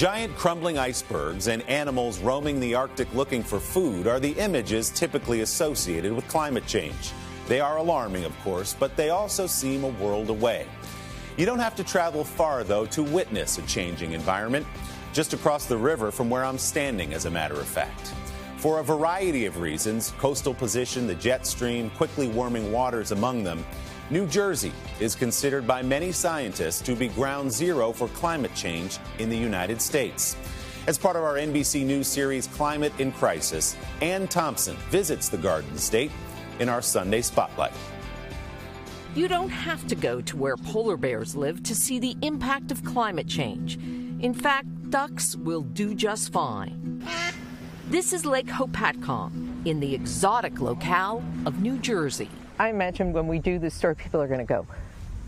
Giant crumbling icebergs and animals roaming the Arctic looking for food are the images typically associated with climate change. They are alarming, of course, but they also seem a world away. You don't have to travel far, though, to witness a changing environment. Just across the river from where I'm standing, as a matter of fact. For a variety of reasons, coastal position, the jet stream, quickly warming waters among them, New Jersey is considered by many scientists to be ground zero for climate change in the United States. As part of our NBC News series Climate in Crisis, Anne Thompson visits the Garden State in our Sunday Spotlight. You don't have to go to where polar bears live to see the impact of climate change. In fact, ducks will do just fine. This is Lake Hopatcong in the exotic locale of New Jersey. I imagine when we do this story, people are going to go,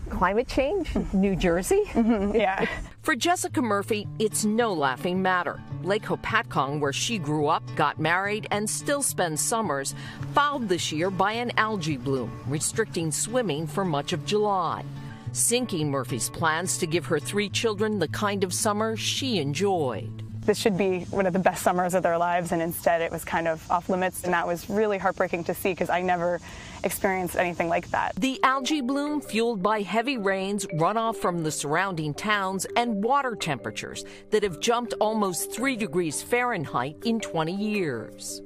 climate change? New Jersey? Mm-hmm. yeah. For Jessica Murphy, it's no laughing matter. Lake Hopatcong, where she grew up, got married, and still spends summers, fouled this year by an algae bloom, restricting swimming for much of July. Sinking Murphy's plans to give her three children the kind of summer she enjoyed this should be one of the best summers of their lives, and instead it was kind of off limits, and that was really heartbreaking to see because I never experienced anything like that. The algae bloom, fueled by heavy rains, runoff from the surrounding towns, and water temperatures that have jumped almost 3 degrees Fahrenheit in 20 years.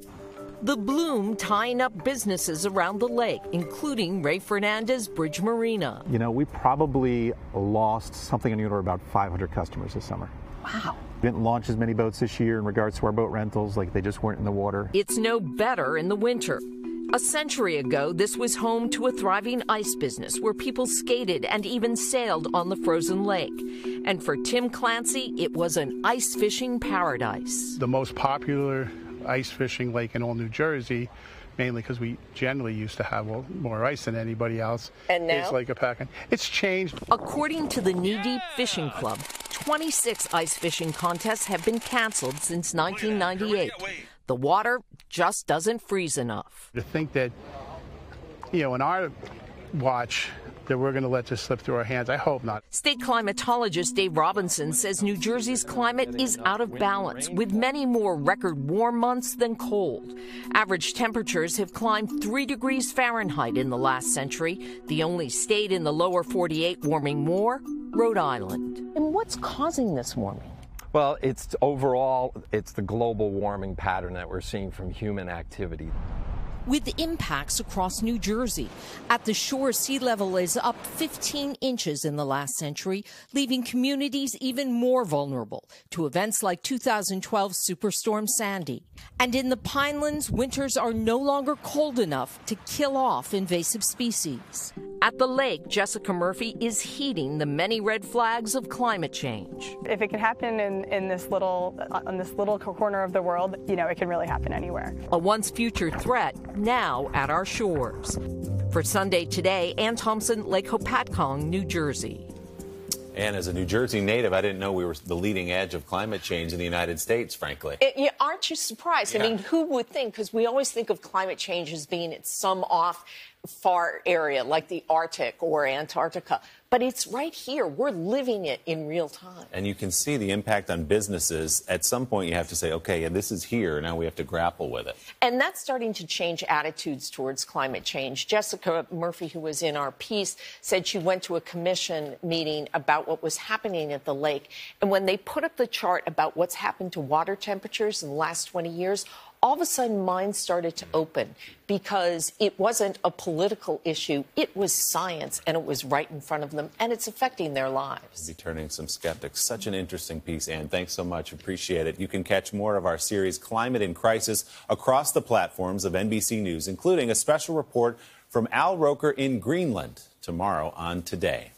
The bloom tying up businesses around the lake, including Ray Fernandez Bridge Marina. You know, we probably lost something in the order of about 500 customers this summer. Wow. We didn't launch as many boats this year in regards to our boat rentals, like they just weren't in the water. It's no better in the winter. A century ago, this was home to a thriving ice business where people skated and even sailed on the frozen lake. And for Tim Clancy, it was an ice fishing paradise. The most popular ice fishing lake in all New Jersey mainly because we generally used to have more ice than anybody else. And now? It's like a packing. It's changed. According to the Knee Deep Fishing Club, 26 ice fishing contests have been canceled since 1998. The water just doesn't freeze enough. To think that, you know, in our watch, that we're going to let this slip through our hands. I hope not. State climatologist Dave Robinson says New Jersey's climate is out of balance, with many more record warm months than cold. Average temperatures have climbed 3 degrees Fahrenheit in the last century, the only state in the lower 48 warming more, Rhode Island. And what's causing this warming? Well, it's overall, it's the global warming pattern that we're seeing from human activity with impacts across New Jersey. At the shore, sea level is up 15 inches in the last century, leaving communities even more vulnerable to events like 2012 Superstorm Sandy. And in the Pinelands, winters are no longer cold enough to kill off invasive species. At the lake, Jessica Murphy is heeding the many red flags of climate change. If it can happen in, in this little uh, in this little corner of the world, you know, it can really happen anywhere. A once future threat now at our shores. For Sunday Today, Anne Thompson, Lake Hopatcong, New Jersey. And as a New Jersey native, I didn't know we were the leading edge of climate change in the United States, frankly. It, you, aren't you surprised? Yeah. I mean, who would think? Because we always think of climate change as being at some off far area like the Arctic or Antarctica. But it's right here. We're living it in real time. And you can see the impact on businesses. At some point, you have to say, okay, and this is here. Now we have to grapple with it. And that's starting to change attitudes towards climate change. Jessica Murphy, who was in our piece, said she went to a commission meeting about what was happening at the lake. And when they put up the chart about what's happened to water temperatures in the last 20 years, all of a sudden minds started to open because it wasn't a political issue. It was science, and it was right in front of them, and it's affecting their lives. Be turning some skeptics. Such an interesting piece, Anne. Thanks so much. Appreciate it. You can catch more of our series, Climate in Crisis, across the platforms of NBC News, including a special report from Al Roker in Greenland tomorrow on Today.